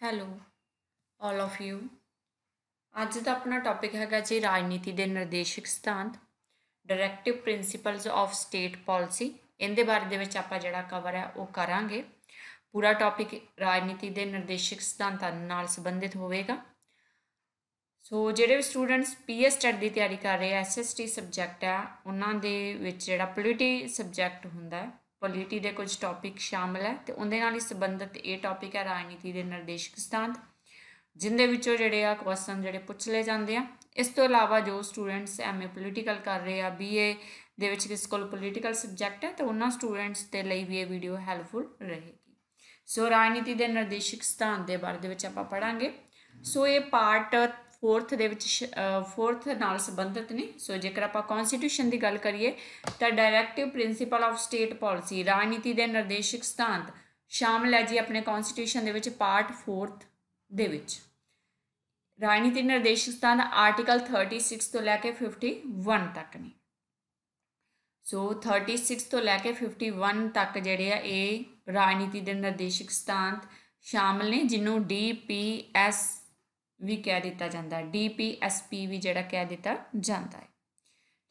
Hello all of you ਅੱਜ ਦਾ ਆਪਣਾ topic ਹੈਗਾ ਜੀ ਰਾਜਨੀਤੀ ਦੇ ਨਿਰਦੇਸ਼ਕ ਸਿਧਾਂਤ directive principles of state policy ਇਹਦੇ ਬਾਰੇ ਦੇ ਵਿੱਚ ਆਪਾਂ ਜਿਹੜਾ ਕਵਰ ਹੈ ਉਹ ਕਰਾਂਗੇ। ਪੂਰਾ ਟੌਪਿਕ ਰਾਜਨੀਤੀ ਦੇ ਨਿਰਦੇਸ਼ਕ ਸਿਧਾਂਤਾਂ ਨਾਲ ਸੰਬੰਧਿਤ ਹੋਵੇਗਾ। ਸੋ ਜਿਹੜੇ ਵੀ ਸਟੂਡੈਂਟਸ ਪੀਐਸ ਸਟੱਡੀ ਦੀ ਤਿਆਰੀ ਕਰ ਰਹੇ ਆ ਐਸਐਸਟੀ ਸਬਜੈਕਟ ਆ, ਉਹਨਾਂ ਦੇ ਵਿੱਚ ਜਿਹੜਾ ਪੋਲੀਟੀ ਸਬਜੈਕਟ ਹੁੰਦਾ ਹੈ ਪੋਲਿਟੀ ਦੇ ਕੁਝ ਟੌਪਿਕ ਸ਼ਾਮਲ ਹੈ ਤੇ ਉਹਦੇ ਨਾਲ ਹੀ ਸੰਬੰਧਿਤ ਇਹ ਟੌਪਿਕ ਹੈ ਰਾਜਨੀਤੀ ਦੇ ਨਿਰਦੇਸ਼ਕ ਸਿਧਾਂਤ, ਜਿੰਦੇ ਵਿੱਚੋਂ ਜਿਹੜੇ ਆ ਕੁਐਸਚਨ ਜਿਹੜੇ ਪੁੱਛ ਲਏ ਜਾਂਦੇ ਆ। ਇਸ ਤੋਂ ਇਲਾਵਾ ਜੋ ਸਟੂਡੈਂਟਸ ਐਮਏ ਪੋਲੀਟੀਕਲ ਕਰ ਰਹੇ ਆ ਬੀਏ ਦੇ ਵਿੱਚ ਕਿਸ ਕੋਲ ਪੋਲੀਟੀਕਲ ਸਬਜੈਕਟ ਹੈ, ਤੇ ਉਹਨਾਂ ਸਟੂਡੈਂਟਸ ਦੇ ਲਈ ਵੀ ਇਹ ਵੀਡੀਓ ਹੈਲਪਫੁਲ ਰਹੇਗੀ। ਸੋ ਰਾਜਨੀਤੀ ਦੇ ਨਿਰਦੇਸ਼ਕ ਸਿਧਾਂਤ ਦੇ ਬਾਰੇ ਦੇ ਵਿੱਚ ਆਪਾਂ ਪੜਾਂਗੇ ਸੋ ਇਹ ਪਾਰਟ 4th ਦੇ ਵਿੱਚ 4th ਨਾਲ ਸੰਬੰਧਿਤ ਨੇ। ਸੋ ਜੇਕਰ ਆਪਾਂ ਕਨਸਟੀਟਿਊਸ਼ਨ ਦੀ ਗੱਲ ਕਰੀਏ, ਤਾਂ directive principle of state policy ਰਾਜਨੀਤੀ ਦੇ ਨਿਰਦੇਸ਼ਕ ਸਿਧਾਂਤ ਸ਼ਾਮਲ ਹੈ ਜੀ ਆਪਣੇ ਕਨਸਟੀਟਿਊਸ਼ਨ ਦੇ ਵਿੱਚ ਪਾਰਟ 4th ਦੇ ਵਿੱਚ। ਰਾਜਨੀਤੀ ਨਿਰਦੇਸ਼ਕ ਸਿਧਾਂਤ ਆਰਟੀਕਲ 36 ਤੋਂ ਲੈ ਕੇ 51 ਤੱਕ ਨੇ। ਸੋ 36 ਤੋਂ ਲੈ ਕੇ 51 ਤੱਕ ਜਿਹੜੇ ਆ, ਇਹ ਰਾਜਨੀਤੀ ਦੇ ਨਿਰਦੇਸ਼ਕ ਸਿਧਾਂਤ ਸ਼ਾਮਲ ਨੇ ਜਿਹਨੂੰ ਡੀਪੀਐਸ ਵੀ ਕਹਿ ਦਿੱਤਾ ਜਾਂਦਾ ਹੈ। ਡੀਪੀਐਸਪੀ ਵੀ ਜਿਹੜਾ ਕਹਿ ਦਿੱਤਾ ਜਾਂਦਾ ਹੈ।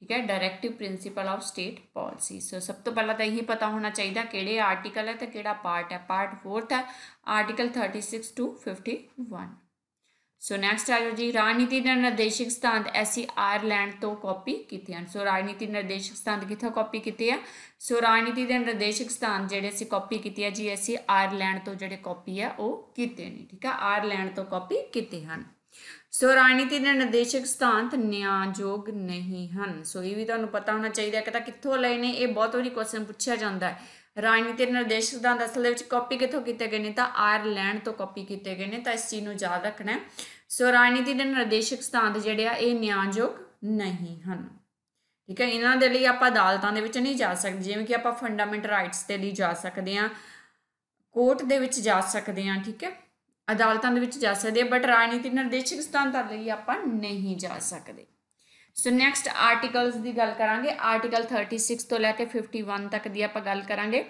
ਠੀਕ ਹੈ directive principle of state policy so ਸਭ ਤੋਂ ਪਹਿਲਾਂ ਤਾਂ ਇਹੀ ਪਤਾ ਹੋਣਾ ਚਾਹੀਦਾ ਕਿਹੜੇ ਆਰਟੀਕਲ ਹੈ ਤੇ ਕਿਹੜਾ ਪਾਰਟ ਹੈ। ਪਾਰਟ 4th ਹੈ ਆਰਟੀਕਲ 36 ਟੂ 51 ਸੋ ਨੈਕਸਟ ਆ ਜਾਓ ਜੀ ਰਾਜਨੀਤੀ ਦੇ ਨਿਰਦੇਸ਼ਕ ਸਿਧਾਂਤ ਐਸੀ ਆਇਰਲੈਂਡ ਤੋਂ ਕਾਪੀ ਕੀਤੇ ਹਨ ਸੋ ਰਾਜਨੀਤੀ ਨਿਰਦੇਸ਼ਕ ਸਿਧਾਂਤ ਕਿੱਥੋਂ ਕਾਪੀ ਕੀਤੇ ਆ ਸੋ ਰਾਜਨੀਤੀ ਦੇ ਨਿਰਦੇਸ਼ਕ ਸਿਧਾਂਤ ਜਿਹੜੇ ਅਸੀਂ ਕਾਪੀ ਕੀਤੇ ਆ ਜੀ ਅਸੀਂ ਆਇਰਲੈਂਡ ਤੋਂ ਜਿਹੜੇ ਕਾਪੀ ਆ ਉਹ ਕੀਤੇ ਨੇ ਠੀਕ ਆ ਆਇਰਲੈਂਡ ਤੋਂ ਕਾਪੀ ਕੀਤੇ ਹਨ ਸੋ ਰਾਜਨੀਤੀ ਦੇ ਨਿਰਦੇਸ਼ਕ ਸਿਧਾਂਤ ਨਿਆਂਯੋਗ ਨਹੀਂ ਹਨ ਸੋ ਇਹ ਵੀ ਤੁਹਾਨੂੰ ਪਤਾ ਹੋਣਾ ਚਾਹੀਦਾ ਕਿ ਤਾਂ ਕਿੱਥੋਂ ਲਏ ਨੇ ਇਹ ਬਹੁਤ ਵਾਰੀ ਕੁਐਸਚਨ ਪੁੱਛਿਆ ਜਾਂਦਾ ਹੈ ਰਾਜਨੀਤੀ ਦੇ ਨਿਰਦੇਸ਼ਕ ਸਿਧਾਂਤ ਅਸਲ ਦੇ ਵਿੱਚ ਕਾਪੀ ਕਿੱਥੋਂ ਕੀਤੇ ਗਏ ਨੇ? ਤਾਂ ਆਇਰਲੈਂਡ ਤੋਂ ਕਾਪੀ ਕੀਤੇ ਗਏ ਨੇ, ਤਾਂ ਇਸ ਚੀਜ਼ ਨੂੰ ਯਾਦ ਰੱਖਣਾ ਹੈ। ਸੋ ਰਾਜਨੀਤੀ ਦੇ ਨਿਰਦੇਸ਼ਕ ਸਿਧਾਂਤ ਜਿਹੜੇ ਆ, ਇਹ ਨਿਆਂਯੋਗ ਨਹੀਂ ਹਨ। ਠੀਕ ਹੈ, ਇਹਨਾਂ ਦੇ ਲਈ ਆਪਾਂ ਅਦਾਲਤਾਂ ਦੇ ਵਿੱਚ ਨਹੀਂ ਜਾ ਸਕਦੇ, ਜਿਵੇਂ ਕਿ ਆਪਾਂ ਫੰਡਾਮੈਂਟਲ ਰਾਈਟਸ ਦੇ ਲਈ ਜਾ ਸਕਦੇ ਹਾਂ ਕੋਰਟ ਦੇ ਵਿੱਚ ਜਾ ਸਕਦੇ ਹਾਂ, ਠੀਕ ਹੈ? ਅਦਾਲਤਾਂ ਦੇ ਵਿੱਚ ਜਾ ਸਕਦੇ ਹਾਂ ਬਟ ਰਾਜਨੀਤੀ ਨਿਰਦੇਸ਼ਕ ਸਿਧਾਂਤਾਂ ਲਈ ਆਪਾਂ ਨਹੀਂ ਜਾ ਸਕਦੇ। ਸੋ ਨੈਕਸਟ ਆਰਟੀਕਲਸ ਦੀ ਗੱਲ ਕਰਾਂਗੇ। ਆਰਟੀਕਲ 36 ਤੋਂ ਲੈ ਕੇ 51 ਤੱਕ ਦੀ ਆਪਾਂ ਗੱਲ ਕਰਾਂਗੇ।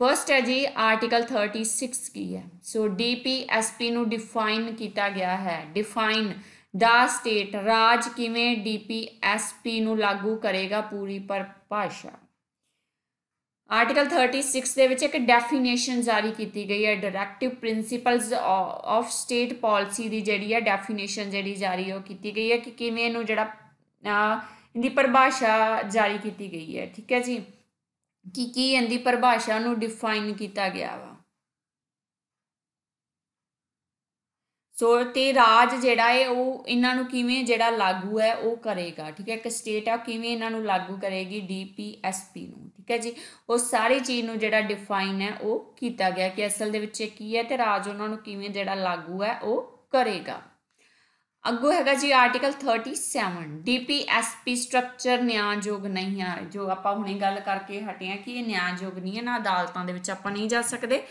ਫਰਸਟ ਹੈ ਜੀ ਆਰਟੀਕਲ 36 ਕੀ ਹੈ? ਸੋ ਡੀਪੀਐਸਪੀ ਨੂੰ ਡਿਫਾਈਨ ਕੀਤਾ ਗਿਆ ਹੈ। ਡਿਫਾਈਨ ਦਾ ਸਟੇਟ ਰਾਜ ਕਿਵੇਂ ਡੀਪੀਐਸਪੀ ਨੂੰ ਲਾਗੂ ਕਰੇਗਾ ਪੂਰੀ ਪਰਿਭਾਸ਼ਾ ਆਰਟੀਕਲ 36 ਦੇ ਵਿੱਚ ਇੱਕ ਡੈਫੀਨੇਸ਼ਨ ਜਾਰੀ ਕੀਤੀ ਗਈ ਹੈ। Directive principles of state policy ਦੀ ਜਿਹੜੀ ਹੈ ਡੈਫੀਨੇਸ਼ਨ ਜਿਹੜੀ ਜਾਰੀ ਉਹ ਕੀਤੀ ਗਈ ਹੈ ਕਿ ਕਿਵੇਂ ਇਹਨੂੰ ਜਿਹੜਾ ਇਹਦੀ ਪਰਿਭਾਸ਼ਾ ਜਾਰੀ ਕੀਤੀ ਗਈ ਹੈ, ਠੀਕ ਹੈ ਜੀ? ਕਿ ਕੀ ਇਹਦੀ ਪਰਿਭਾਸ਼ਾ ਨੂੰ ਡਿਫਾਈਨ ਕੀਤਾ ਗਿਆ ਵਾ? ਸੋ ਤੇ ਰਾਜ ਜਿਹੜਾ ਹੈ, ਉਹ ਇਹਨਾਂ ਨੂੰ ਕਿਵੇਂ ਜਿਹੜਾ ਲਾਗੂ ਹੈ, ਉਹ ਕਰੇਗਾ, ਠੀਕ ਹੈ? ਇੱਕ ਸਟੇਟ ਆ ਕਿਵੇਂ ਇਹਨਾਂ ਨੂੰ ਲਾਗੂ ਕਰੇਗੀ ਡੀਪੀਐਸਪੀ ਨੂੰ, ਠੀਕ ਹੈ ਜੀ? ਉਹ ਸਾਰੀ ਚੀਜ਼ ਨੂੰ ਜਿਹੜਾ ਡਿਫਾਈਨ ਹੈ, ਉਹ ਕੀਤਾ ਗਿਆ ਕਿ ਅਸਲ ਦੇ ਵਿੱਚ ਕੀ ਹੈ ਤੇ ਰਾਜ ਉਹਨਾਂ ਨੂੰ ਕਿਵੇਂ ਜਿਹੜਾ ਲਾਗੂ ਹੈ, ਉਹ ਕਰੇਗਾ। ਅੱਗੋ ਹੈਗਾ ਜੀ ਆਰਟੀਕਲ 37 ਡੀਪੀਐਸਪੀ ਸਟਰਕਚਰ ਨਿਆਂਯੋਗ ਨਹੀਂ ਹੈ ਜੋ ਆਪਾਂ ਹੁਣੇ ਗੱਲ ਕਰਕੇ ਹਟੇ ਆ ਕਿ ਇਹ ਨਿਆਂਯੋਗ ਨਹੀਂ ਹੈ, ਨਾ ਅਦਾਲਤਾਂ ਦੇ ਵਿੱਚ ਆਪਾਂ ਨਹੀਂ ਜਾ ਸਕਦੇ।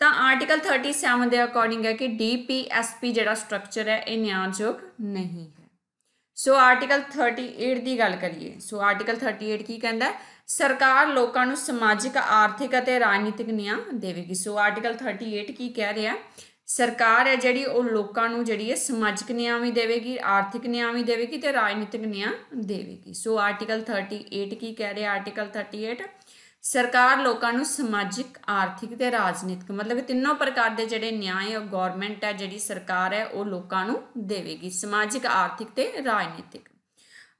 ਤਾਂ ਆਰਟੀਕਲ 37 ਦੇ ਅਕੋਰਡਿੰਗ ਹੈ ਕਿ ਡੀਪੀਐਸਪੀ ਜਿਹੜਾ ਸਟਰਕਚਰ ਹੈ, ਇਹ ਨਿਆਂਯੋਗ ਨਹੀਂ ਹੈ। ਸੋ ਆਰਟੀਕਲ 38 ਦੀ ਗੱਲ ਕਰੀਏ। ਸੋ ਆਰਟੀਕਲ 38 ਕੀ ਕਹਿੰਦਾ ਸਰਕਾਰ ਲੋਕਾਂ ਨੂੰ ਸਮਾਜਿਕ, ਆਰਥਿਕ ਅਤੇ ਰਾਜਨੀਤਿਕ ਨਿਆਂ ਦੇਵੇਗੀ। ਸੋ ਆਰਟੀਕਲ 38 ਕੀ ਕਹਿ ਰਿਹਾ ਸਰਕਾਰ ਹੈ ਜਿਹੜੀ ਉਹ ਲੋਕਾਂ ਨੂੰ ਜਿਹੜੀ ਹੈ ਸਮਾਜਿਕ ਨਿਆਂ ਵੀ ਦੇਵੇਗੀ, ਆਰਥਿਕ ਨਿਆਂ ਵੀ ਦੇਵੇਗੀ ਤੇ ਰਾਜਨੀਤਿਕ ਨਿਆਂ ਦੇਵੇਗੀ। ਸੋ ਆਰਟੀਕਲ 38 ਕੀ ਕਹਿ ਰਿਹਾ? ਆਰਟੀਕਲ 38 ਸਰਕਾਰ ਲੋਕਾਂ ਨੂੰ ਸਮਾਜਿਕ, ਆਰਥਿਕ ਤੇ ਰਾਜਨੀਤਿਕ ਮਤਲਬ ਤਿੰਨੋਂ ਪ੍ਰਕਾਰ ਦੇ ਜਿਹੜੇ ਨਿਆਂ ਹੈ, ਉਹ ਗਵਰਨਮੈਂਟ ਹੈ ਜਿਹੜੀ ਸਰਕਾਰ ਹੈ, ਉਹ ਲੋਕਾਂ ਨੂੰ ਦੇਵੇਗੀ, ਸਮਾਜਿਕ, ਆਰਥਿਕ ਤੇ ਰਾਜਨੀਤਿਕ।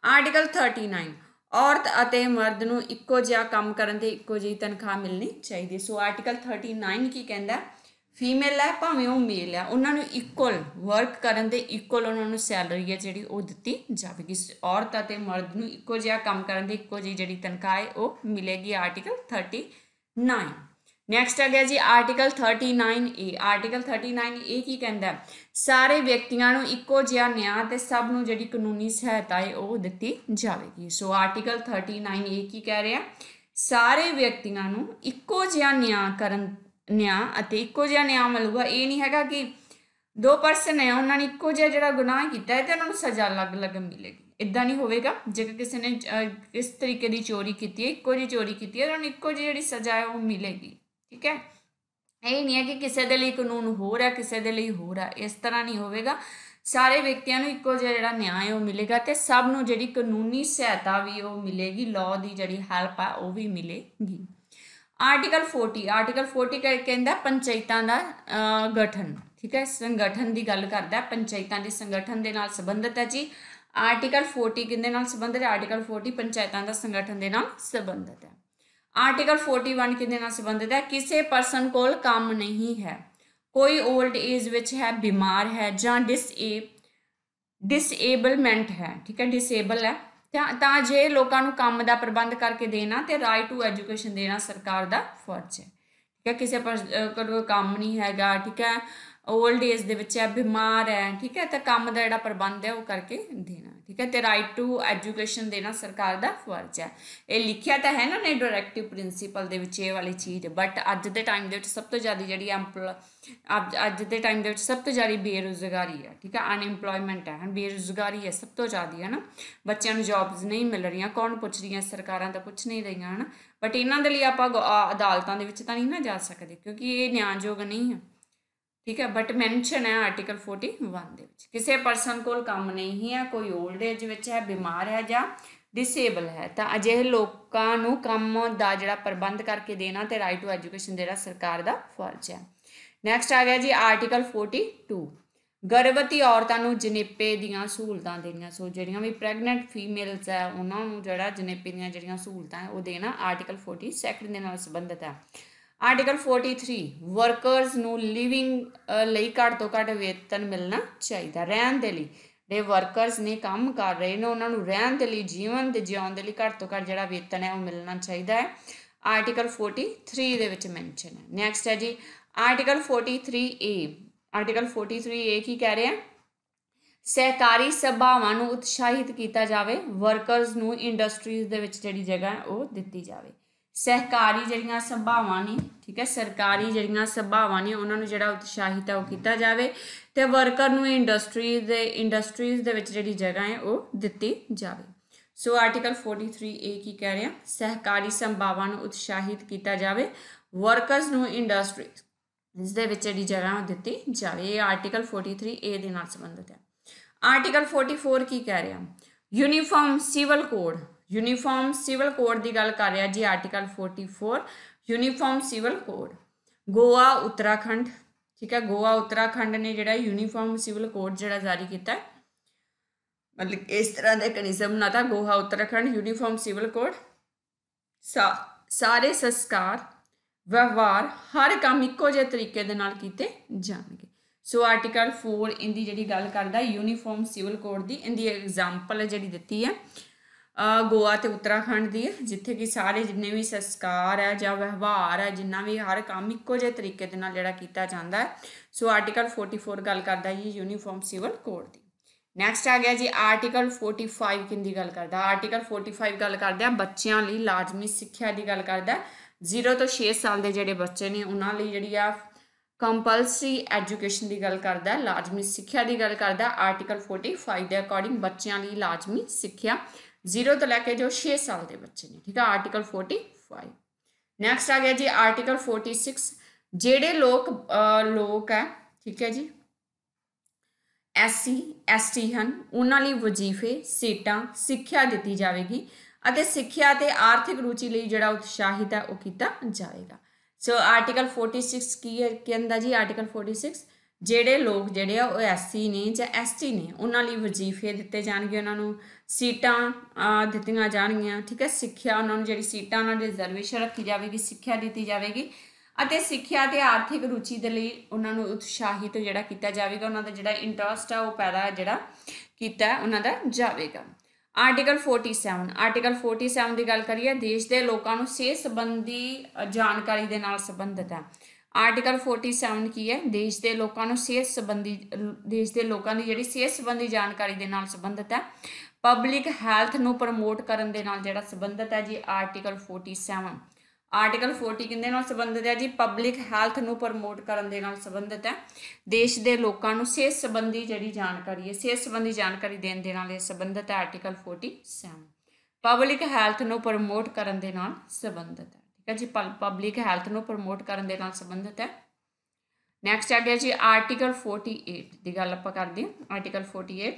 ਆਰਟੀਕਲ 39 ਔਰਤ ਅਤੇ ਮਰਦ ਨੂੰ ਇੱਕੋ ਜਿਹਾ ਕੰਮ ਕਰਨ ਤੇ ਇੱਕੋ ਜਿਹੀ ਤਨਖਾਹ ਮਿਲਣੀ ਚਾਹੀਦੀ ਸੋ ਆਰਟੀਕਲ 39 ਕੀ ਕਹਿੰਦਾ? ਫੀਮੇਲ ਹੈ, ਭਾਵੇਂ ਉਹ ਮੇਲ ਹੈ। ਉਹਨਾਂ ਨੂੰ ਇਕੁਅਲ ਵਰਕ ਕਰਨ ਦੇ ਇਕੁਅਲ ਉਹਨਾਂ ਨੂੰ ਸੈਲਰੀ ਹੈ ਜਿਹੜੀ ਉਹ ਦਿੱਤੀ ਜਾਵੇਗੀ। ਔਰਤ ਅਤੇ ਮਰਦ ਨੂੰ ਇੱਕੋ ਜਿਹਾ ਕੰਮ ਕਰਨ ਦੀ ਇੱਕੋ ਜਿਹੀ ਜਿਹੜੀ ਤਨਖਾਹ ਹੈ, ਉਹ ਮਿਲੇਗੀ ਆਰਟੀਕਲ 39 ਨੈਕਸਟ ਆ ਗਿਆ ਜੀ ਆਰਟੀਕਲ 39 ਏ ਆਰਟੀਕਲ 39 ਏ ਕੀ ਕਹਿੰਦਾ ਸਾਰੇ ਵਿਅਕਤੀਆਂ ਨੂੰ ਇੱਕੋ ਜਿਹਾ ਨਿਆਂ ਤੇ ਸਭ ਨੂੰ ਜਿਹੜੀ ਕਾਨੂੰਨੀ ਸਹਾਇਤਾ ਹੈ, ਉਹ ਦਿੱਤੀ ਜਾਵੇਗੀ। ਸੋ ਆਰਟੀਕਲ 39 ਏ ਕੀ ਕਹਿ ਰਿਹਾ? ਸਾਰੇ ਵਿਅਕਤੀਆਂ ਨੂੰ ਇੱਕੋ ਜਿਹਾ ਨਿਆਂ ਕਰਨ ਨਿਆਂ ਅਤੇ ਇੱਕੋ ਜਿਹਾ ਨਿਆਂ ਮਿਲੂਗਾ। ਇਹ ਨਹੀਂ ਹੈਗਾ ਕਿ ਦੋ ਪਰਸਨ ਹੈ, ਉਹਨਾਂ ਨੇ ਇੱਕੋ ਜਿਹਾ ਜਿਹੜਾ ਗੁਨਾਹ ਕੀਤਾ ਹੈ ਤੇ ਉਹਨਾਂ ਨੂੰ ਸਜ਼ਾ ਅਲੱਗ-ਅਲੱਗ ਮਿਲੇਗੀ। ਇਦਾਂ ਨਹੀਂ ਹੋਵੇਗਾ। ਜੇਕਰ ਕਿਸੇ ਨੇ ਇਸ ਤਰੀਕੇ ਦੀ ਚੋਰੀ ਕੀਤੀ ਹੈ, ਇੱਕੋ ਜਿਹੀ ਚੋਰੀ ਕੀਤੀ ਹੈ, ਉਹਨਾਂ ਨੂੰ ਇੱਕੋ ਜਿਹੀ ਜਿਹੜੀ ਸਜ਼ਾ ਹੈ ਉਹ ਮਿਲੇਗੀ। ਠੀਕ ਹੈ? ਇਹ ਨਹੀਂ ਹੈ ਕਿ ਕਿਸੇ ਦੇ ਲਈ ਕਾਨੂੰਨ ਹੋਰ ਹੈ, ਕਿਸੇ ਦੇ ਲਈ ਹੋਰ ਹੈ। ਇਸ ਤਰ੍ਹਾਂ ਨਹੀਂ ਹੋਵੇਗਾ। ਸਾਰੇ ਵਿਅਕਤੀਆਂ ਨੂੰ ਇੱਕੋ ਜਿਹਾ ਜਿਹੜਾ ਨਿਆਂ ਹੈ ਉਹ ਮਿਲੇਗਾ ਤੇ ਸਭ ਨੂੰ ਜਿਹੜੀ ਕਾਨੂੰਨੀ ਸਹਾਇਤਾ ਵੀ ਉਹ ਮਿਲੇਗੀ ਲਾਅ ਦੀ ਜਿਹੜੀ ਹੈਲਪ ਆ ਉਹ ਵੀ ਮਿਲੇਗੀ। ਆਰਟੀਕਲ 40 ਆਰਟੀਕਲ 40 ਕਹਿੰਦਾ ਪੰਚਾਇਤਾਂ ਦਾ ਗਠਨ, ਠੀਕ ਹੈ, ਸੰਗਠਨ ਦੀ ਗੱਲ ਕਰਦਾ ਪੰਚਾਇਤਾਂ ਦੇ ਸੰਗਠਨ ਦੇ ਨਾਲ ਸੰਬੰਧਿਤ ਹੈ ਜੀ। ਆਰਟੀਕਲ 40 ਕਿੰਦੇ ਨਾਲ ਸੰਬੰਧਿਤ ਹੈ? ਆਰਟੀਕਲ 40 ਪੰਚਾਇਤਾਂ ਦਾ ਸੰਗਠਨ ਦੇ ਨਾਲ ਸੰਬੰਧਿਤ ਹੈ। ਆਰਟੀਕਲ 41 ਕਿੰਦੇ ਨਾਲ ਸੰਬੰਧਿਤ ਹੈ? ਕਿਸੇ ਪਰਸਨ ਕੋਲ ਕੰਮ ਨਹੀਂ ਹੈ। ਕੋਈ 올ਡ ਏਜ ਵਿੱਚ ਹੈ, ਬਿਮਾਰ ਹੈ ਜਾਂ ਡਿਸਏ ਡਿਸਏਬਲਮੈਂਟ ਹੈ, ਠੀਕ ਹੈ ਡਿਸੇਬਲ ਹੈ। ਤਾਂ ਜੇ ਲੋਕਾਂ ਨੂੰ ਕੰਮ ਦਾ ਪ੍ਰਬੰਧ ਕਰਕੇ ਦੇਣਾ ਤੇ ਰਾਈਟ ਟੂ ਐਜੂਕੇਸ਼ਨ ਦੇਣਾ ਸਰਕਾਰ ਦਾ ਫਰਜ਼ ਹੈ। ਠੀਕ ਹੈ, ਕਿਸੇ ਪਰ ਕੋਲ ਕੰਮ ਨਹੀਂ ਹੈਗਾ, ਠੀਕ ਹੈ 올ਡ ਏਜ ਦੇ ਵਿੱਚ ਹੈ ਬਿਮਾਰ ਹੈ, ਠੀਕ ਹੈ, ਤਾਂ ਕੰਮ ਦਾ ਜਿਹੜਾ ਪ੍ਰਬੰਧ ਹੈ ਉਹ ਕਰਕੇ ਦੇਣਾ। ਠੀਕ ਹੈ, ਤੇ ਰਾਈਟ ਟੂ ਐਜੂਕੇਸ਼ਨ ਦੇਣਾ ਸਰਕਾਰ ਦਾ ਫਰਜ਼ ਹੈ। ਇਹ ਲਿਖਿਆ ਤਾਂ ਹੈ ਨਾ ਨੇ ਡਾਇਰੈਕਟਿਵ ਪ੍ਰਿੰਸੀਪਲ ਦੇ ਵਿੱਚ ਇਹ ਵਾਲੀ ਚੀਜ਼ ਬਟ ਅੱਜ ਦੇ ਟਾਈਮ ਦੇ ਵਿੱਚ ਸਭ ਤੋਂ ਜ਼ਿਆਦਾ ਜਿਹੜੀ ਅੱਜ ਦੇ ਟਾਈਮ ਦੇ ਵਿੱਚ ਸਭ ਤੋਂ ਜ਼ਿਆਦਾ ਬੇਰੁਜ਼ਗਾਰੀ ਹੈ, ਠੀਕ ਹੈ ਅਨਇੰਪਲੋਇਮੈਂਟ ਹੈ, ਬੇਰੁਜ਼ਗਾਰੀ ਹੈ ਸਭ ਤੋਂ ਜ਼ਿਆਦਾ, ਹੈ ਨਾ। ਬੱਚਿਆਂ ਨੂੰ ਜੌਬਸ ਨਹੀਂ ਮਿਲ ਰਹੀਆਂ, ਕੌਣ ਪੁੱਛ ਰਹੀਆਂ, ਸਰਕਾਰਾਂ ਤਾਂ ਪੁੱਛ ਨਹੀਂ ਰਹੀਆਂ ਹਨ ਬਟ ਇਹਨਾਂ ਦੇ ਲਈ ਆਪਾਂ ਅਦਾਲਤਾਂ ਦੇ ਵਿੱਚ ਤਾਂ ਨਹੀਂ ਨਾ ਜਾ ਸਕਦੇ, ਕਿਉਂਕਿ ਇਹ ਨਿਆਂਯੋਗ ਨਹੀਂ ਹੈ। ਠੀਕ ਹੈ ਬਟ ਮੈਂਸ਼ਨ ਹੈ ਆਰਟੀਕਲ 41 ਦੇ ਵਿੱਚ। ਕਿਸੇ ਪਰਸਨ ਕੋਲ ਕੰਮ ਨਹੀਂ ਹੈ, ਕੋਈ 올ਡ ਏਜ ਵਿੱਚ ਹੈ, ਬਿਮਾਰ ਹੈ ਜਾਂ ਡਿਸੇਬਲ ਹੈ, ਤਾਂ ਅਜਿਹੇ ਲੋਕਾਂ ਨੂੰ ਕੰਮ ਦਾ ਜਿਹੜਾ ਪ੍ਰਬੰਧ ਕਰਕੇ ਦੇਣਾ ਤੇ ਰਾਈਟ ਟੂ ਐਜੂਕੇਸ਼ਨ ਜਿਹੜਾ ਸਰਕਾਰ ਦਾ ਫਰਜ਼ ਹੈ। ਨੈਕਸਟ ਆ ਗਿਆ ਜੀ ਆਰਟੀਕਲ 42 ਗਰਭਵਤੀ ਔਰਤਾਂ ਨੂੰ ਜਨੇਪੇ ਦੀਆਂ ਸਹੂਲਤਾਂ ਦੇਣੀਆਂ। ਸੋ ਜਿਹੜੀਆਂ ਵੀ ਪ੍ਰੈਗਨੈਂਟ ਫੀਮੇਲਸ ਹੈ, ਉਹਨਾਂ ਨੂੰ ਜਿਹੜਾ ਜਨੇਪੇ ਦੀਆਂ ਜਿਹੜੀਆਂ ਸਹੂਲਤਾਂ ਹੈ, ਉਹ ਦੇਣਾ ਆਰਟੀਕਲ 42 ਦੇ ਨਾਲ ਸੰਬੰਧਿਤ ਹੈ। ਆਰਟੀਕਲ 43 ਵਰਕਰਸ ਨੂੰ ਲਿਵਿੰਗ ਲਈ ਘੱਟ ਤੋਂ ਘੱਟ ਵੇਤਨ ਮਿਲਣਾ ਚਾਹੀਦਾ, ਰਹਿਣ ਦੇ ਲਈ। ਦੇ ਵਰਕਰਸ ਨੇ ਕੰਮ ਕਰ ਰਹੇ ਨੇ, ਉਹਨਾਂ ਨੂੰ ਰਹਿਣ ਦੇ ਲਈ, ਜੀਵਨ ਦੇ ਜਿਉਣ ਦੇ ਲਈ ਘੱਟ ਤੋਂ ਘੱਟ ਜਿਹੜਾ ਵੇਤਨ ਹੈ, ਉਹ ਮਿਲਣਾ ਚਾਹੀਦਾ ਹੈ। ਆਰਟੀਕਲ 43 ਦੇ ਵਿੱਚ ਮੈਂਸ਼ਨ ਹੈ। ਨੈਕਸਟ ਹੈ ਜੀ, ਆਰਟੀਕਲ 43A ਆਰਟੀਕਲ 43A ਕੀ ਕਹਿ ਰਿਹਾ ਹੈ? ਸਹਿਕਾਰੀ ਸਭਾਵਾਂ ਨੂੰ ਉਤਸ਼ਾਹਿਤ ਕੀਤਾ ਜਾਵੇ ਵਰਕਰਸ ਨੂੰ ਇੰਡਸਟਰੀਜ਼ ਦੇ ਵਿੱਚ ਜਿਹੜੀ ਜਗ੍ਹਾ ਉਹ ਦਿੱਤੀ ਜਾਵੇ। ਸਹਿਕਾਰੀ ਜਿਹੜੀਆਂ ਸਭਾਵਾਂ ਨੇ, ਠੀਕ ਹੈ, ਸਰਕਾਰੀ ਜਿਹੜੀਆਂ ਸਭਾਵਾਂ ਨੇ, ਉਹਨਾਂ ਨੂੰ ਜਿਹੜਾ ਉਤਸ਼ਾਹਿਤ ਹੈ ਉਹ ਕੀਤਾ ਜਾਵੇ ਤੇ ਵਰਕਰ ਨੂੰ ਇੰਡਸਟਰੀ ਦੇ ਇੰਡਸਟਰੀਜ਼ ਦੇ ਵਿੱਚ ਜਿਹੜੀ ਜਗ੍ਹਾ ਹੈ ਉਹ ਦਿੱਤੀ ਜਾਵੇ। ਸੋ ਆਰਟੀਕਲ 43 ਏ ਕੀ ਕਹਿ ਰਿਹਾ? ਸਹਿਕਾਰੀ ਸੰਭਾਵਾਂ ਨੂੰ ਉਤਸ਼ਾਹਿਤ ਕੀਤਾ ਜਾਵੇ ਵਰਕਰਸ ਨੂੰ ਇੰਡਸਟਰੀ ਇਸ ਦੇ ਵਿੱਚ ਜਿਹੜੀ ਜਗ੍ਹਾ ਉਹ ਦਿੱਤੀ ਜਾਵੇ। ਇਹ ਆਰਟੀਕਲ 43 ਏ ਦੇ ਨਾਲ ਸੰਬੰਧਿਤ ਹੈ। ਆਰਟੀਕਲ 44 ਕੀ ਕਹਿ ਰਿਹਾ? Uniform civil code uniform civil code ਦੀ ਗੱਲ ਕਰ ਰਿਹਾ ਜੀ article 44 uniform civil code Goa, Uttarakhand, ਠੀਕ ਹੈ, ਗੋਆ, ਉੱਤਰਾਖੰਡ ਨੇ ਜਿਹੜਾ ਯੂਨੀਫਾਰਮ ਸਿਵਲ ਕੋਡ ਜਿਹੜਾ ਜਾਰੀ ਕੀਤਾ ਹੈ। ਮਤਲਬ ਇਸ ਤਰ੍ਹਾਂ ਦੇ ਕਨਿਜ਼ਮ ਨਾ ਤਾਂ Goa Uttarakhand uniform civil code ਸਾਰੇ ਸੰਸਕਾਰ, ਵਿਵਹਾਰ ਹਰ ਕੰਮ ਇੱਕੋ ਜਿਹੇ ਤਰੀਕੇ ਦੇ ਨਾਲ ਕੀਤੇ ਜਾਣਗੇ। ਸੋ ਆਰਟੀਕਲ 4 ਇਹਦੀ ਜਿਹੜੀ ਗੱਲ ਕਰਦਾ ਯੂਨੀਫਾਰਮ ਸਿਵਲ ਕੋਡ ਦੀ, ਇਹਦੀ ਐਗਜ਼ਾਮਪਲ ਜਿਹੜੀ ਦਿੱਤੀ ਹੈ। ਗੋਆ ਤੇ ਉੱਤਰਾਖੰਡ ਦੀ, ਜਿੱਥੇ ਕਿ ਸਾਰੇ ਜਿੰਨੇ ਵੀ ਸੰਸਕਾਰ ਹੈ ਜਾਂ ਵਿਵਹਾਰ ਹੈ, ਜਿੰਨਾ ਵੀ ਹਰ ਕੰਮ ਇੱਕੋ ਜਿਹੇ ਤਰੀਕੇ ਦੇ ਨਾਲ ਜਿਹੜਾ ਕੀਤਾ ਜਾਂਦਾ ਹੈ। ਸੋ ਆਰਟੀਕਲ 44 ਗੱਲ ਕਰਦਾ ਜੀ ਯੂਨੀਫਾਰਮ ਸਿਵਲ ਕੋਡ ਦੀ। ਨੈਕਸਟ ਆ ਗਿਆ ਜੀ, ਆਰਟੀਕਲ 45 ਕਿੰਦੀ ਗੱਲ ਕਰਦਾ? ਆਰਟੀਕਲ 45 ਗੱਲ ਕਰਦਾ ਬੱਚਿਆਂ ਲਈ ਲਾਜ਼ਮੀ ਸਿੱਖਿਆ ਦੀ ਗੱਲ ਕਰਦਾ 0 ਤੋਂ 6 ਸਾਲ ਦੇ ਜਿਹੜੇ ਬੱਚੇ ਨੇ, ਉਹਨਾਂ ਲਈ ਜਿਹੜੀ ਆ ਕੰਪਲਸਰੀ ਐਜੂਕੇਸ਼ਨ ਦੀ ਗੱਲ ਕਰਦਾ ਲਾਜ਼ਮੀ ਸਿੱਖਿਆ ਦੀ ਗੱਲ ਕਰਦਾ ਆਰਟੀਕਲ 45 ਦੇ ਅਕੋਰਡਿੰਗ ਬੱਚਿਆਂ ਲਈ ਲਾਜ਼ਮੀ ਸਿੱਖਿਆ। ਜ਼ੀਰੋ ਤੋਂ ਲੈ ਕੇ ਜੋ 6 ਸਾਲ ਦੇ ਬੱਚੇ ਨੇ, ਠੀਕ ਹੈ ਆਰਟੀਕਲ 45 ਨੈਕਸਟ ਆ ਗਿਆ ਜੀ ਆਰਟੀਕਲ 46 ਜਿਹੜੇ ਲੋਕ ਲੋਕ ਹੈ, ਠੀਕ ਹੈ ਜੀ, ਐਸਸੀ, ਐਸਟੀ ਹਨ, ਉਹਨਾਂ ਲਈ ਵਜ਼ੀਫੇ, ਸੀਟਾਂ, ਸਿੱਖਿਆ ਦਿੱਤੀ ਜਾਵੇਗੀ ਅਤੇ ਸਿੱਖਿਆ ਤੇ ਆਰਥਿਕ ਰੁਚੀ ਲਈ ਜਿਹੜਾ ਉਤਸ਼ਾਹਿਤ ਹੈ, ਉਹ ਕੀਤਾ ਜਾਵੇਗਾ। ਸੋ ਆਰਟੀਕਲ 46 ਕੀ ਹੈ ਕਹਿੰਦਾ ਜੀ ਆਰਟੀਕਲ 46 ਜਿਹੜੇ ਲੋਕ ਜਿਹੜੇ ਆ ਉਹ ਐਸਸੀ ਨੇ ਜਾਂ ਐਸਟੀ ਨੇ, ਉਹਨਾਂ ਲਈ ਵਜ਼ੀਫੇ ਦਿੱਤੇ ਜਾਣਗੇ ਉਹਨਾਂ ਨੂੰ, ਸੀਟਾਂ ਦਿੱਤੀਆਂ ਜਾਣਗੀਆਂ, ਠੀਕ ਹੈ, ਸਿੱਖਿਆ ਉਹਨਾਂ ਨੂੰ ਜਿਹੜੀ ਸੀਟਾਂ ਉਹਨਾਂ ਦੀ ਰਿਜ਼ਰਵੇਸ਼ਨ ਰੱਖੀ ਜਾਵੇਗੀ, ਸਿੱਖਿਆ ਦਿੱਤੀ ਜਾਵੇਗੀ ਅਤੇ ਸਿੱਖਿਆ ਤੇ ਆਰਥਿਕ ਰੁਚੀ ਦੇ ਲਈ ਉਹਨਾਂ ਨੂੰ ਉਤਸ਼ਾਹਿਤ ਜਿਹੜਾ ਕੀਤਾ ਜਾਵੇਗਾ, ਉਹਨਾਂ ਦਾ ਜਿਹੜਾ ਇੰਟਰਸਟ ਆ ਉਹ ਪੈਦਾ ਜਿਹੜਾ ਕੀਤਾ ਉਹਨਾਂ ਦਾ ਜਾਵੇਗਾ। ਆਰਟੀਕਲ 47 ਆਰਟੀਕਲ 47 ਦੀ ਗੱਲ ਕਰੀਏ, ਦੇਸ਼ ਦੇ ਲੋਕਾਂ ਨੂੰ ਸਿਹਤ ਸੰਬੰਧੀ ਜਾਣਕਾਰੀ ਦੇ ਨਾਲ ਸੰਬੰਧਿਤ ਹੈ। ਆਰਟੀਕਲ 47 ਕੀ ਹੈ? ਦੇਸ਼ ਦੇ ਲੋਕਾਂ ਨੂੰ ਸਿਹਤ ਸੰਬੰਧੀ, ਦੇਸ਼ ਦੇ ਲੋਕਾਂ ਦੀ ਜਿਹੜੀ ਸਿਹਤ ਸੰਬੰਧੀ ਜਾਣਕਾਰੀ ਦੇ ਨਾਲ ਸੰਬੰਧਿਤ ਹੈ। ਪਬਲਿਕ ਹੈਲਥ ਨੂੰ ਪ੍ਰਮੋਟ ਕਰਨ ਦੇ ਨਾਲ ਜਿਹੜਾ ਸੰਬੰਧਿਤ ਹੈ ਜੀ, ਆਰਟੀਕਲ 47 ਆਰਟੀਕਲ 40 ਕਿੰਦੇ ਨਾਲ ਸੰਬੰਧਿਤ ਹੈ ਜੀ? ਪਬਲਿਕ ਹੈਲਥ ਨੂੰ ਪ੍ਰਮੋਟ ਕਰਨ ਦੇ ਨਾਲ ਸੰਬੰਧਿਤ ਹੈ। ਦੇਸ਼ ਦੇ ਲੋਕਾਂ ਨੂੰ ਸਿਹਤ ਸੰਬੰਧੀ ਜਿਹੜੀ ਜਾਣਕਾਰੀ ਹੈ, ਸਿਹਤ ਸੰਬੰਧੀ ਜਾਣਕਾਰੀ ਦੇਣ ਦੇ ਨਾਲ ਇਹ ਸੰਬੰਧਿਤ ਹੈ ਆਰਟੀਕਲ 47 ਪਬਲਿਕ ਹੈਲਥ ਨੂੰ ਪ੍ਰਮੋਟ ਕਰਨ ਦੇ ਨਾਲ ਸੰਬੰਧਿਤ ਹੈ। ਠੀਕ ਹੈ ਜੀ ਪਬਲਿਕ ਹੈਲਥ ਨੂੰ ਪ੍ਰਮੋਟ ਕਰਨ ਦੇ ਨਾਲ ਸੰਬੰਧਿਤ ਹੈ। ਨੈਕਸਟ ਆ ਗਿਆ ਜੀ ਆਰਟੀਕਲ 48 ਦੀ ਗੱਲ ਆਪਾਂ ਕਰਦੇ ਹਾਂ ਆਰਟੀਕਲ 48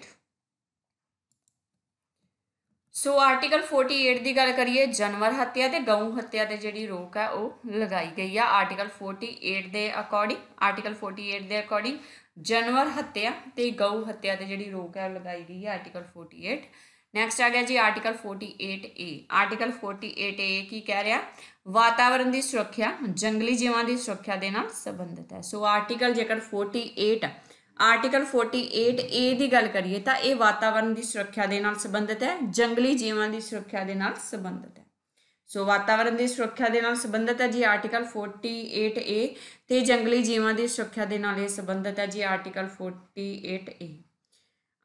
ਸੋ ਆਰਟੀਕਲ 48 ਦੀ ਗੱਲ ਕਰੀਏ, ਜਾਨਵਰ ਹੱਤਿਆ ਤੇ ਗਊ ਹੱਤਿਆ ਤੇ ਜਿਹੜੀ ਰੋਕ ਹੈ ਉਹ ਲਗਾਈ ਗਈ ਆ ਆਰਟੀਕਲ 48 ਦੇ ਅਕੋਰਡਿੰਗ ਆਰਟੀਕਲ 48 ਦੇ ਅਕੋਰਡਿੰਗ ਜਾਨਵਰ ਹੱਤਿਆ ਤੇ ਗਊ ਹੱਤਿਆ ਤੇ ਜਿਹੜੀ ਰੋਕ ਹੈ ਉਹ ਲਗਾਈ ਗਈ ਹੈ ਆਰਟੀਕਲ 48 ਨੈਕਸਟ ਆ ਗਿਆ ਜੀ ਆਰਟੀਕਲ 48A ਆਰਟੀਕਲ 48A ਕੀ ਕਹਿ ਰਿਹਾ? ਵਾਤਾਵਰਣ ਦੀ ਸੁਰੱਖਿਆ, ਜੰਗਲੀ ਜੀਵਾਂ ਦੀ ਸੁਰੱਖਿਆ ਦੇ ਨਾਲ ਸੰਬੰਧਿਤ ਹੈ। ਸੋ ਆਰਟੀਕਲ ਜੇਕਰ 48 ਆਰਟੀਕਲ 48A ਦੀ ਗੱਲ ਕਰੀਏ ਤਾਂ ਇਹ ਵਾਤਾਵਰਣ ਦੀ ਸੁਰੱਖਿਆ ਦੇ ਨਾਲ ਸੰਬੰਧਿਤ ਹੈ, ਜੰਗਲੀ ਜੀਵਾਂ ਦੀ ਸੁਰੱਖਿਆ ਦੇ ਨਾਲ ਸੰਬੰਧਿਤ ਹੈ। ਸੋ ਵਾਤਾਵਰਣ ਦੀ ਸੁਰੱਖਿਆ ਦੇ ਨਾਲ ਸੰਬੰਧਿਤ ਹੈ ਜੀ ਆਰਟੀਕਲ 48A ਤੇ ਜੰਗਲੀ ਜੀਵਾਂ ਦੀ ਸੁਰੱਖਿਆ ਦੇ ਨਾਲ ਇਹ ਸੰਬੰਧਿਤ ਹੈ ਜੀ ਆਰਟੀਕਲ 48A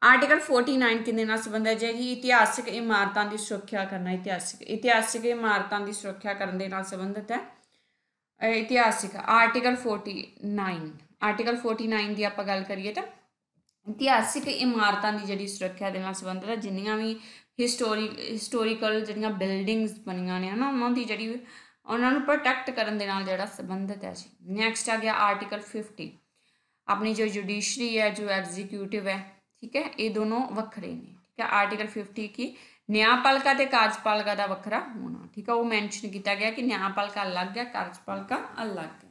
ਆਰਟੀਕਲ 49 ਕਿੰਨੇ ਨਾਲ ਸੰਬੰਧਿਤ ਹੈ ਜੀ? ਇਤਿਹਾਸਿਕ ਇਮਾਰਤਾਂ ਦੀ ਸੁਰੱਖਿਆ ਕਰਨਾ, ਇਤਿਹਾਸਿਕ ਇਤਿਹਾਸਿਕ ਇਮਾਰਤਾਂ ਦੀ ਸੁਰੱਖਿਆ ਕਰਨ ਦੇ ਨਾਲ ਸੰਬੰਧਿਤ ਹੈ। ਇਤਿਹਾਸਿਕ ਆਰਟੀਕਲ 49 ਆਰਟੀਕਲ 49 ਦੀ ਆਪਾਂ ਗੱਲ ਕਰੀਏ ਤਾਂ ਇਤਿਹਾਸਿਕ ਇਮਾਰਤਾਂ ਦੀ ਜਿਹੜੀ ਸੁਰੱਖਿਆ ਦੇ ਨਾਲ ਸੰਬੰਧਿਤ ਹੈ, ਜਿੰਨੀਆਂ ਵੀ ਹਿਸਟੋਰੀ ਹਿਸਟੋਰੀਕਲ ਜਿਹੜੀਆਂ ਬਿਲਡਿੰਗਸ ਬਣੀਆਂ ਨੇ, ਹਨਾ, ਉਹਨਾਂ ਦੀ ਜਿਹੜੀ ਉਹਨਾਂ ਨੂੰ ਪ੍ਰੋਟੈਕਟ ਕਰਨ ਦੇ ਨਾਲ ਜਿਹੜਾ ਸੰਬੰਧਿਤ ਹੈ ਜੀ। ਨੈਕਸਟ ਆ ਗਿਆ ਆਰਟੀਕਲ 50 ਆਪਣੀ ਜੋ ਜੁਡੀਸ਼ਰੀ ਹੈ, ਜੋ ਐਗਜ਼ੀਕਿਊਟਿਵ ਹੈ ਠੀਕ ਹੈ? ਇਹ ਦੋਨੋਂ ਵੱਖਰੇ ਨੇ। ਠੀਕ ਹੈ? ਆਰਟੀਕਲ 50 ਕੀ? ਨਿਆਂਪਾਲਿਕਾ ਤੇ ਕਾਰਜਪਾਲਿਕਾ ਦਾ ਵੱਖਰਾ ਹੋਣਾ। ਠੀਕ ਹੈ? ਉਹ ਮੈਂਸ਼ਨ ਕੀਤਾ ਗਿਆ ਕਿ ਨਿਆਂਪਾਲਿਕਾ ਅਲੱਗ ਹੈ, ਕਾਰਜਪਾਲਿਕਾ ਅਲੱਗ ਹੈ।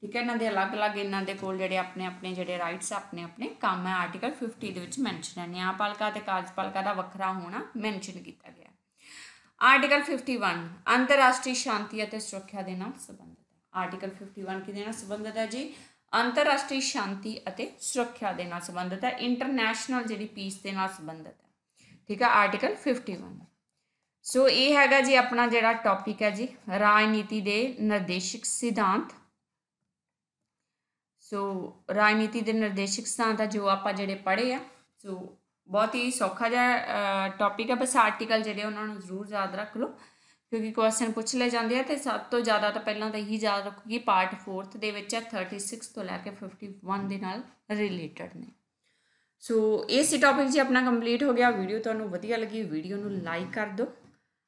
ਠੀਕ ਹੈ? ਇਹਨਾਂ ਦੇ ਅਲੱਗ-ਅਲੱਗ, ਇਹਨਾਂ ਦੇ ਕੋਲ ਜਿਹੜੇ ਆਪਣੇ ਆਪਣੇ ਜਿਹੜੇ ਰਾਈਟਸ ਆਪਣੇ ਆਪਣੇ ਕੰਮ ਹੈ। ਆਰਟੀਕਲ 50 ਦੇ ਵਿੱਚ ਮੈਂਸ਼ਨ ਹੈ। ਨਿਆਂਪਾਲਿਕਾ ਤੇ ਕਾਰਜਪਾਲਿਕਾ ਦਾ ਵੱਖਰਾ ਹੋਣਾ ਮੈਂਸ਼ਨ ਕੀਤਾ ਗਿਆ। ਆਰਟੀਕਲ 51 ਅੰਤਰਰਾਸ਼ਟਰੀ ਸ਼ਾਂਤੀ ਅਤੇ ਸੁਰੱਖਿਆ ਦੇ ਨਾਲ ਸੰਬੰਧਿਤ ਹੈ। ਆਰਟੀਕਲ 51 ਕਿਹਦੇ ਨਾਲ ਸੰਬੰਧਿਤ ਹੈ ਜੀ? ਅੰਤਰਰਾਸ਼ਟਰੀ ਸ਼ਾਂਤੀ ਅਤੇ ਸੁਰੱਖਿਆ ਦੇ ਨਾਲ ਸੰਬੰਧਿਤ ਹੈ। ਇੰਟਰਨੈਸ਼ਨਲ ਜਿਹੜੀ ਪੀਸ ਦੇ ਨਾਲ ਸੰਬੰਧਿਤ ਹੈ। ਠੀਕ ਹੈ ਆਰਟੀਕਲ 51 ਸੋ ਇਹ ਹੈਗਾ ਜੀ ਆਪਣਾ ਜਿਹੜਾ ਟੌਪਿਕ ਹੈ ਜੀ, ਰਾਜਨੀਤੀ ਦੇ ਨਿਰਦੇਸ਼ਕ ਸਿਧਾਂਤ। ਸੋ ਰਾਜਨੀਤੀ ਦੇ ਨਿਰਦੇਸ਼ਕ ਸਿਧਾਂਤ ਆ ਜੋ ਆਪਾਂ ਜਿਹੜੇ ਪੜ੍ਹੇ ਆ। ਸੋ ਬਹੁਤ ਹੀ ਸੌਖਾ ਜਿਹਾ ਟੌਪਿਕ ਹੈ ਬਸ ਆਰਟੀਕਲ ਜਿਹੜੇ ਉਹਨਾਂ ਨੂੰ ਜ਼ਰੂਰ ਯਾਦ ਰੱਖ ਲਓ। ਕਿਉਂਕਿ ਕੁਐਸਚਨ ਪੁੱਛ ਲਏ ਜਾਂਦੇ ਆ ਤੇ ਸਭ ਤੋਂ ਜ਼ਿਆਦਾ ਤਾਂ ਪਹਿਲਾਂ ਤਾਂ ਇਹੀ ਯਾਦ ਰੱਖੋ ਕਿ ਪਾਰਟ 4th ਦੇ ਵਿੱਚ ਹੈ 36 ਤੋਂ ਲੈ ਕੇ 51 ਦੇ ਨਾਲ ਰਿਲੇਟਡ ਨੇ। ਸੋ ਇਹ ਸੀ ਟੌਪਿਕ ਜੀ ਆਪਣਾ ਕੰਪਲੀਟ ਹੋ ਗਿਆ। ਵੀਡੀਓ ਤੁਹਾਨੂੰ ਵਧੀਆ ਲੱਗੀ ਵੀਡੀਓ ਨੂੰ ਲਾਈਕ ਕਰ ਦਿਓ।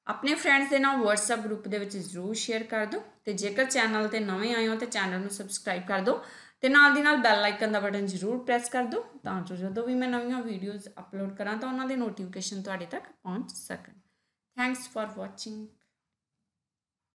ਆਪਣੇ ਫਰੈਂਡਸ ਦੇ ਨਾਲ WhatsApp ਗਰੁੱਪ ਦੇ ਵਿੱਚ ਜ਼ਰੂਰ ਸ਼ੇਅਰ ਕਰ ਦਿਓ। ਤੇ ਜੇਕਰ ਚੈਨਲ ਤੇ ਨਵੇਂ ਆਏ ਹੋ ਤੇ ਚੈਨਲ ਨੂੰ ਸਬਸਕ੍ਰਾਈਬ ਕਰ ਦਿਓ। ਤੇ ਨਾਲ ਦੀ ਨਾਲ ਬੈਲ ਆਈਕਨ ਦਾ ਬਟਨ ਜ਼ਰੂਰ ਪ੍ਰੈਸ ਕਰ ਦਿਓ, ਤਾਂ ਜੋ ਜਦੋਂ ਵੀ ਮੈਂ ਨਵੀਆਂ ਵੀਡੀਓਜ਼ ਅਪਲੋਡ ਕਰਾਂ ਤਾਂ ਉਹਨਾਂ ਦੇ ਨੋਟੀਫਿਕੇਸ਼ਨ ਤੁਹਾਡੇ ਤੱਕ ਪਹੁੰਚ ਸਕਣ। Thanks for watching